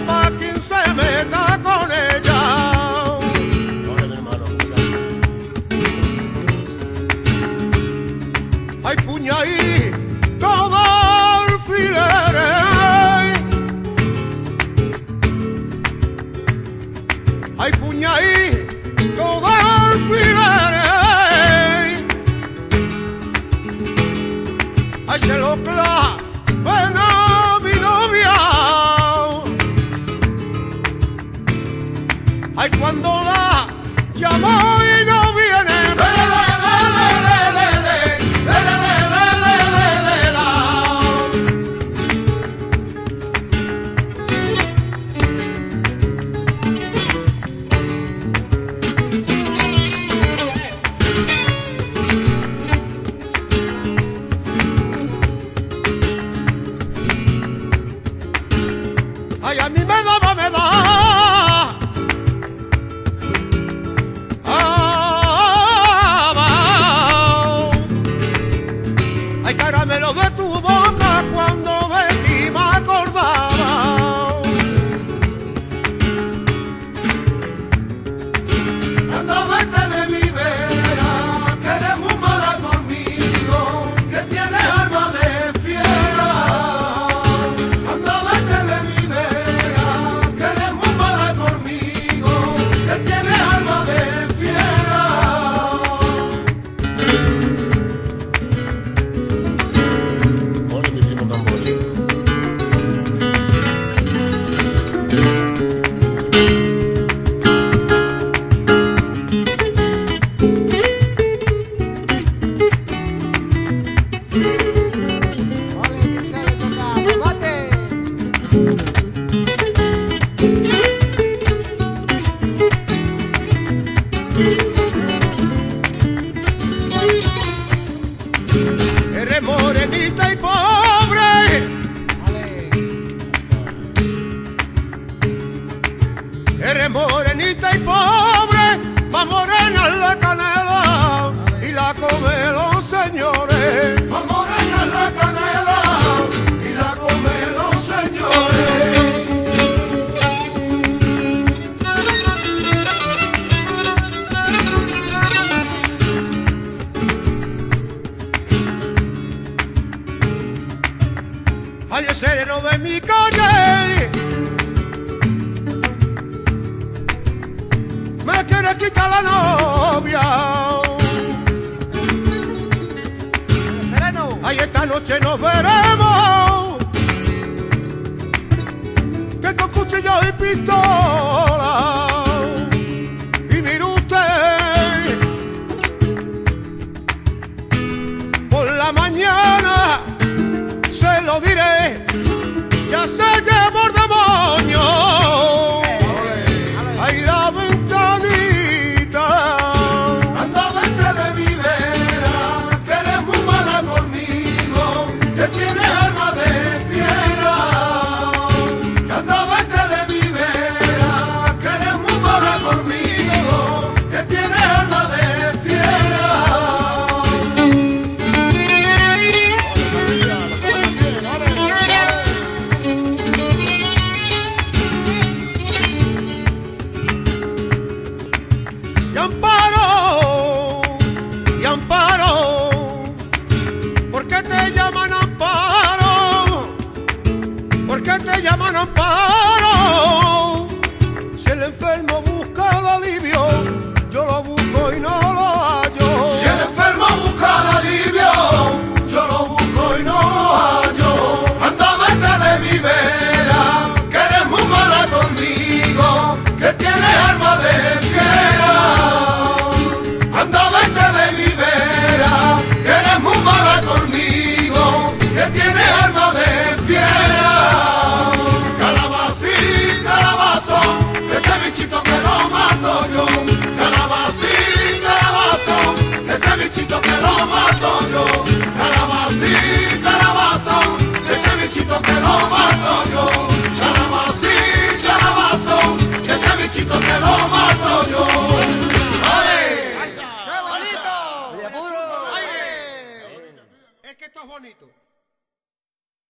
mocking se me cae. Ay, cuando la llamó morenita al sereno de mi calle. Me quiere quitar la novia. Sereno. Ay, esta noche nos veremos. Que con cuchillo y pistola. te llamarán pa. ¡Lo mato yo! ¡Ale! ¡Qué bonito! ¡Ale! ¡Es que esto es bonito!